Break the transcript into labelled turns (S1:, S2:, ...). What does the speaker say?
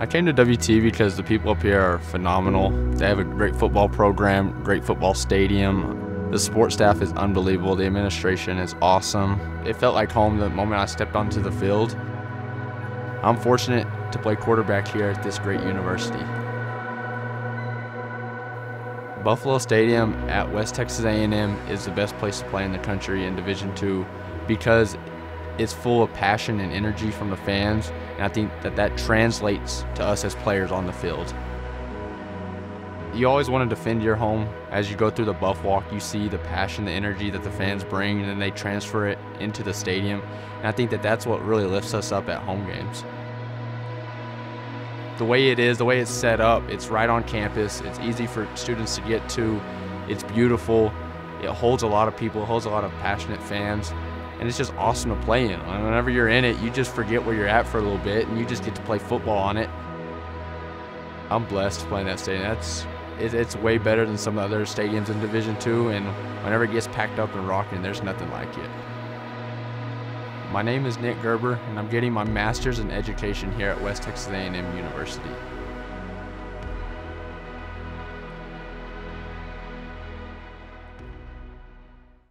S1: I came to WT because the people up here are phenomenal. They have a great football program, great football stadium. The support staff is unbelievable. The administration is awesome. It felt like home the moment I stepped onto the field. I'm fortunate to play quarterback here at this great university. Buffalo Stadium at West Texas A&M is the best place to play in the country in Division II because it's full of passion and energy from the fans, and I think that that translates to us as players on the field. You always want to defend your home. As you go through the Buff Walk, you see the passion, the energy that the fans bring, and then they transfer it into the stadium. And I think that that's what really lifts us up at home games the way it is, the way it's set up, it's right on campus. It's easy for students to get to. It's beautiful. It holds a lot of people, it holds a lot of passionate fans, and it's just awesome to play in. And whenever you're in it, you just forget where you're at for a little bit, and you just get to play football on it. I'm blessed playing that stadium. That's it's way better than some other stadiums in Division Two, and whenever it gets packed up and rocking, there's nothing like it. My name is Nick Gerber, and I'm getting my master's in education here at West Texas A&M University.